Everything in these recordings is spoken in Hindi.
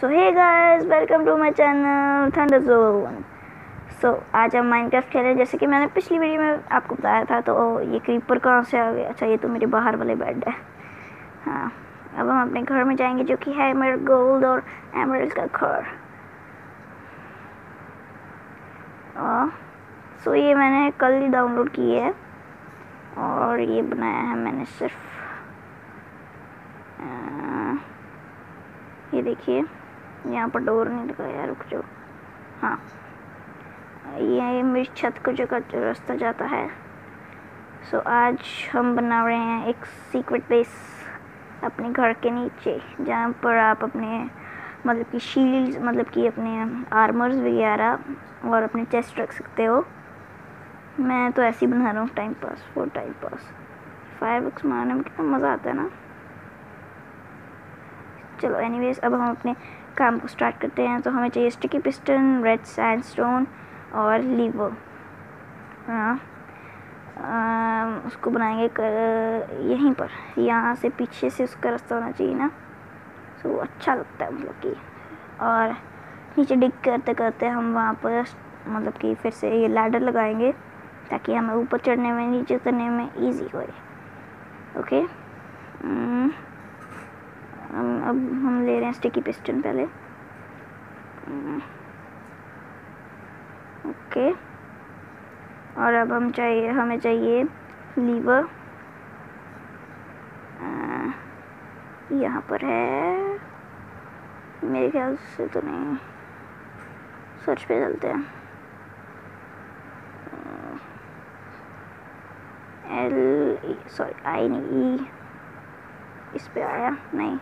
So hey guys welcome to my channel Thunder Zone so आज हम माइनक्राफ्ट खेलें, जैसे कि मैंने पिछली वीडियो में आपको बताया था तो ये क्रीपर कहाँ से आ गया? अच्छा ये तो मेरे बाहर वाले बेड है। हाँ अब हम अपने घर में जाएँगे, जो कि है मेरा गोल्ड और एमरल्ड का घर। सो ये मैंने कल ही डाउनलोड की है, और ये बनाया है मैंने सिर्फ़। ये देखिए। यहाँ पर डोर नहीं लगाया रुक जाओ। हाँ। ये मेरी छत को जो रास्ता जाता है। सो आज हम बना रहे हैं एक सीक्रेट प्लेस अपने घर के नीचे, जहाँ पर आप अपने मतलब कि शील्ड मतलब कि अपने आर्मर्स वगैरह और अपने चेस्ट रख सकते हो। मैं तो ऐसे ही बना रहा हूँ time pass for time pass fire books मारने में कितना मज़ा आता है ना। चलो एनीवेज अब हम अपने काम को स्टार्ट करते हैं तो हमें चाहिए स्टिकी पिस्टन रेड सैंडस्टोन और लीवर हाँ। उसको बनाएँगे कर, यहीं पर। यहाँ से पीछे से उसका रास्ता होना चाहिए ना। तो अच्छा लगता है मतलब कि। और नीचे डिग करते करते हम वहाँ पर मतलब कि फिर से ये लैडर लगाएँगे ताकि हमें ऊपर चढ़ने में नीचे उतरने में इजी होए ओके अब हम ले रहे हैं स्टिकी पिस्टन पहले। ओके। और अब हम चाहिए, हमें चाहिए लीवर। यहाँ पर है। मेरे ख्याल से तो नहीं। सर्च पे चलते हैं। एल सॉरी, आई नहीं, ई। इस पे आया? नहीं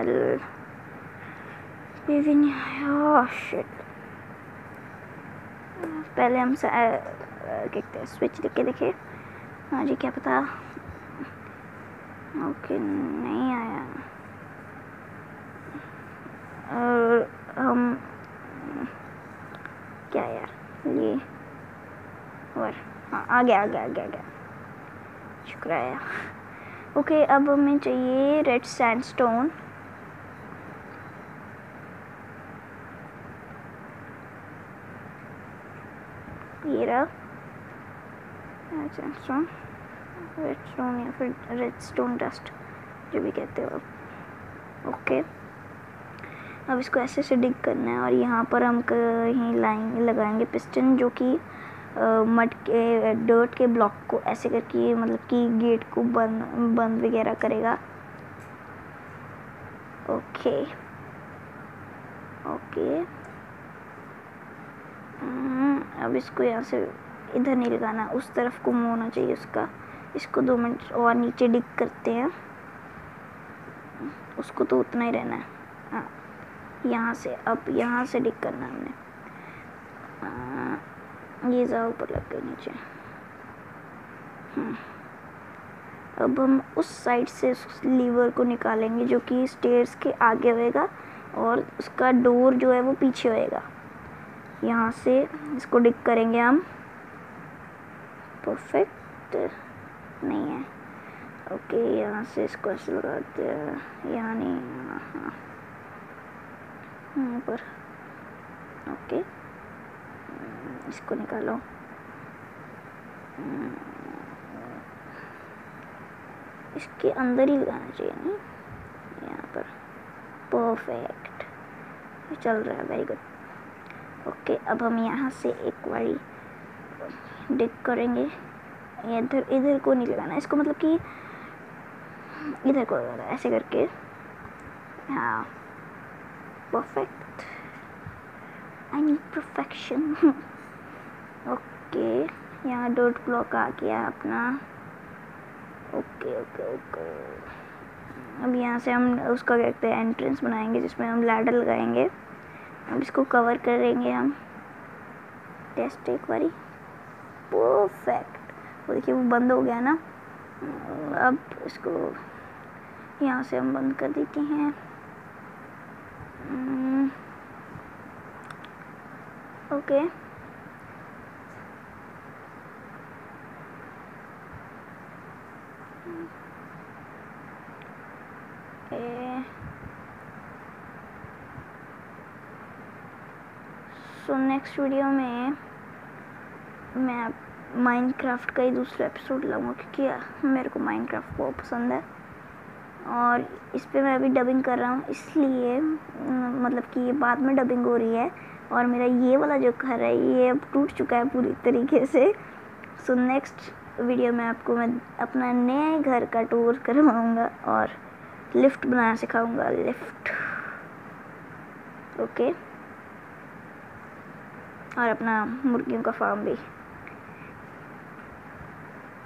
एल भी नहीं आया शिट पहले हम कहते हैं स्विच लिख के देखे। हाँ जी, क्या पता? ओके, नहीं आया। और हम, क्या यार, ये, और हाँ आ गया आ गया आ गया आ गया। शुक्रिया। ओके, अब हमें चाहिए रेड सैंडस्टोन ये रहा सैंडस्टोन या फिर रेड स्टोन डस्ट जो भी कहते हो। ओके अब इसको ऐसे से डिग करना है और यहाँ पर हम कहीं लाएँगे, लगाएँगे पिस्टन जो कि मड के डर्ट के ब्लॉक को ऐसे करके मतलब कि गेट को बंद बंद वगैरह करेगा। ओके ओके अब इसको यहाँ से इधर नहीं लगाना, उस तरफ़ को मुँह होना चाहिए उसका। इसको दो मिनट और नीचे डिग करते हैं। उसको तो उतना ही रहना है। हाँ यहाँ से, अब यहाँ से डिग करना हमने। ये ज़्यादा ऊपर लग गए नीचे। अब हम उस साइड से उस लीवर को निकालेंगे जो कि स्टेयर्स के आगे होएगा और उसका डोर जो है वो पीछे होएगा। यहाँ से इसको डिक करेंगे हम। परफेक्ट नहीं है। ओके यहाँ से इसको ऐसे लगाते हैं। यहाँ नहीं हाँ। यहाँ पर। ओके इसको निकालो। इसके अंदर ही लगाना चाहिए नहीं यहाँ पर। परफेक्ट चल रहा है। वेरी गुड ओके, अब हम यहाँ से एक बारी डिक करेंगे। इधर इधर को नहीं लगाना, इसको मतलब कि इधर को लगाना, ऐसे करके। हाँ perfect I need perfection okay, यहाँ डॉट ब्लॉक आ गया अपना। Okay okay okay. अब यहाँ से हम उसका कहते हैं एंट्रेंस बनाएँगे, जिसमें हम लैडर लगाएँगे। अब इसको कवर करेंगे हम। टेस्ट एक बारी। परफेक्ट वो देखिए, वो बंद हो गया ना। अब इसको यहाँ से हम बंद कर देते हैं। ओके सो नेक्स्ट वीडियो में मैं माइनक्राफ्ट का ही दूसरा एपिसोड लाऊँगा, क्योंकि मेरे को माइनक्राफ्ट बहुत पसंद है। और इस पर मैं अभी डबिंग कर रहा हूँ, इसलिए मतलब कि ये बाद में डबिंग हो रही है। और मेरा ये वाला जो घर है, ये अब टूट चुका है पूरी तरीके से। सो नेक्स्ट वीडियो में आपको मैं अपना नए घर का टूर करवाऊँगा और लिफ्ट बनाना सिखाऊँगा लिफ्ट ओके और अपना मुर्गियों का फार्म भी।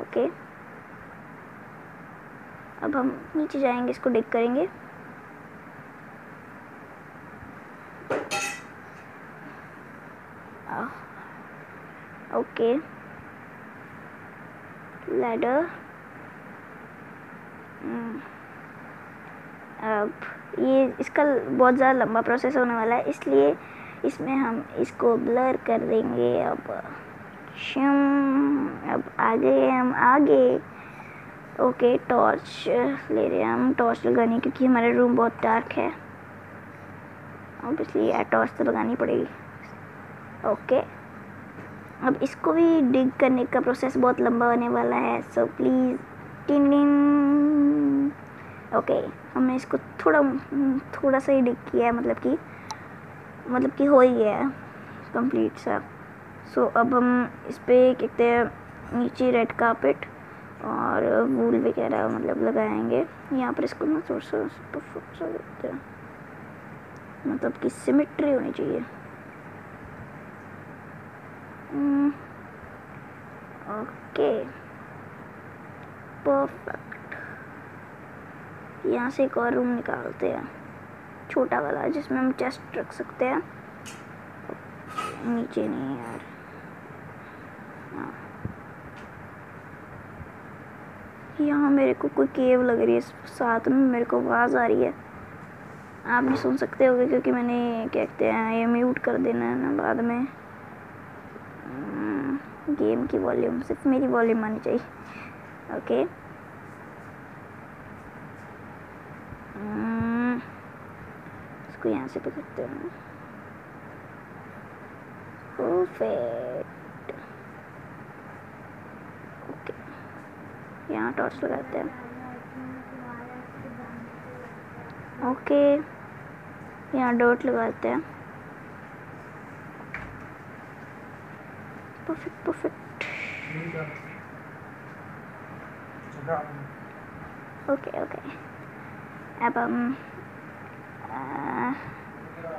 ओके अब हम नीचे जाएँगे, इसको डिग करेंगे। ओके लैडर अब ये, इसका बहुत ज़्यादा लंबा प्रोसेस होने वाला है, इसलिए इसमें हम इसको ब्लर कर देंगे अब। शम, अब आगे हम आगे। ओके टॉर्च ले रहे हैं हम टॉर्च लगानी क्योंकि हमारा रूम बहुत डार्क है। ऑब्वियसली यार टॉर्च तो लगानी पड़ेगी। ओके अब इसको भी डिग करने का प्रोसेस बहुत लंबा होने वाला है सो प्लीज़ टिन टिन ओके हमने इसको थोड़ा थोड़ा सा ही डिग किया है मतलब कि मतलब कि हो ही गया है कंप्लीट सा सो so, अब हम इस पर कहते हैं नीचे रेड कार्पेट और वूल वगैरह मतलब लगाएँगे। यहाँ पर इसको ना थोड़ा सा सा देखते हैं। मतलब कि सिमेट्री होनी चाहिए। ओके परफेक्ट यहाँ से एक और रूम निकालते हैं। छोटा वाला जिसमें हम चेस्ट रख सकते हैं। नीचे नहीं यार। हाँ। यहाँ मेरे को कोई केव लग रही है। साथ में मेरे को आवाज़ आ रही है। आप भी सुन सकते होगे क्योंकि मैंने क्या कहते हैं ये म्यूट कर देना है ना बाद में। गेम हम्म, की वॉल्यूम सिर्फ़ मेरी वॉल्यूम आनी चाहिए। ओके इसको यहाँ से पकड़ते हैं परफेक्ट ओके यहाँ टॉर्च लगाते हैं ओके यहाँ डॉट लगाते हैं परफेक्ट परफेक्ट ओके ओके अब हम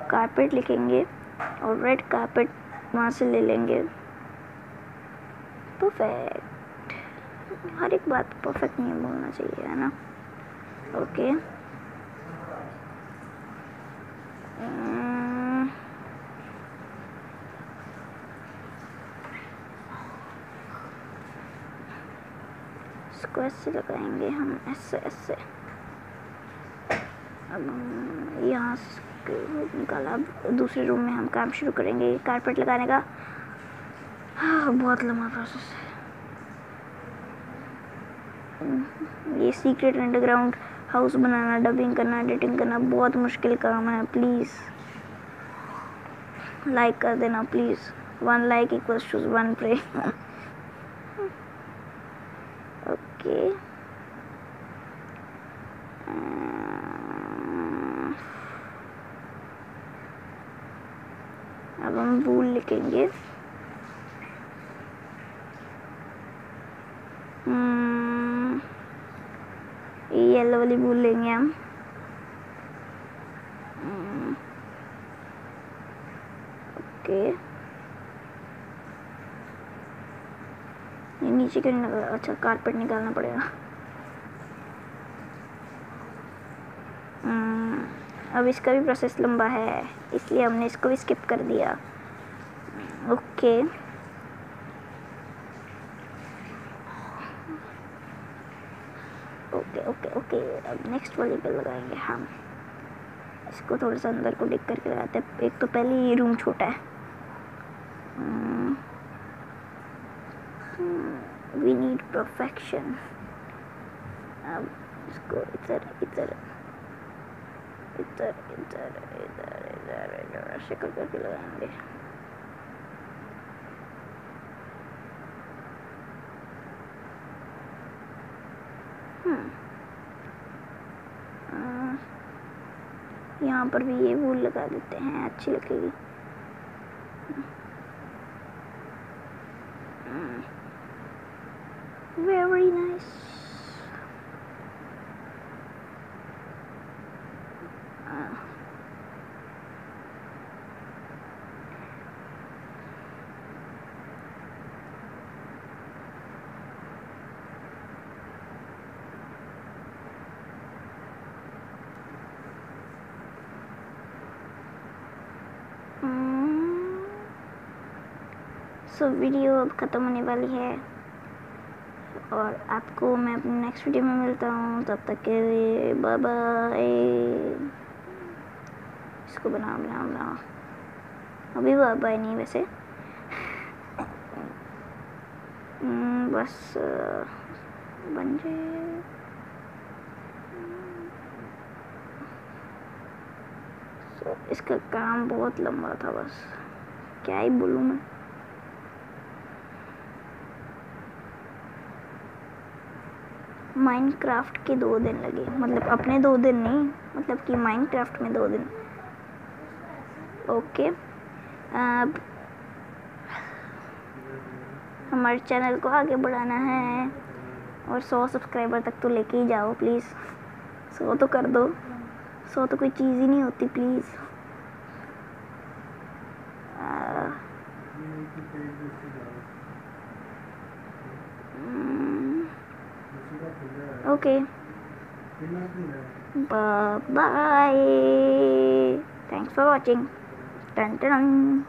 कारपेट लिखेंगे और रेड कारपेट वहाँ से ले लेंगे। परफेक्ट हर एक बात परफेक्ट नहीं बोलना चाहिए, है ना? ओके इसको ऐसे लगाएँगे हम, ऐसे ऐसे। यहाँ निकाला दूसरे रूम में हम काम शुरू करेंगे कारपेट लगाने का। हाँ, बहुत लंबा प्रोसेस है। ये सीक्रेट अंडरग्राउंड हाउस बनाना डबिंग करना एडिटिंग करना बहुत मुश्किल काम है प्लीज़ लाइक कर देना please one like equals to one pray okay अब हम वूल लिखेंगे। येलो वाली वूल लेंगे हम। ओके। ये नीचे क्यों नहीं अच्छा कारपेट निकालना पड़ेगा। अब इसका भी प्रोसेस लंबा है, इसलिए हमने इसको भी स्किप कर दिया। ओके ओके ओके ओके अब नेक्स्ट वाली पे लगाएँगे हम। इसको थोड़ा सा अंदर को डिक करके लगाते हैं। एक तो पहले ये रूम छोटा है। वी नीड परफेक्शन अब इसको इधर इधर। इधर इधर इधर इधर इधर ऐसे कर करके लगाएँगे यहाँ पर भी ये वूल लगा देते हैं, अच्छी लगेगी। hmm. hmm. Very nice nice. So video अब ख़त्म होने वाली है। और आपको मैं अपने नेक्स्ट वीडियो में मिलता हूँ। तब तक के लिए बाय बाय इसको बनाओ बनाओ बनाओ। अभी बाय बाय नहीं वैसे। हम्म, बस बन जाए। इसका काम बहुत लंबा था बस। क्या ही बोलूँ मैं। माइनक्राफ्ट के दो दिन लगे। मतलब अपने दो दिन नहीं मतलब कि माइनक्राफ्ट में दो दिन। ओके अब हमारे चैनल को आगे बढ़ाना है और सौ सब्सक्राइबर तक तो लेके ही जाओ प्लीज़ सौ तो कर दो। सौ तो कोई चीज़ ही नहीं होती please okay. Bye bye thanks for watching. Dun, dun, dun.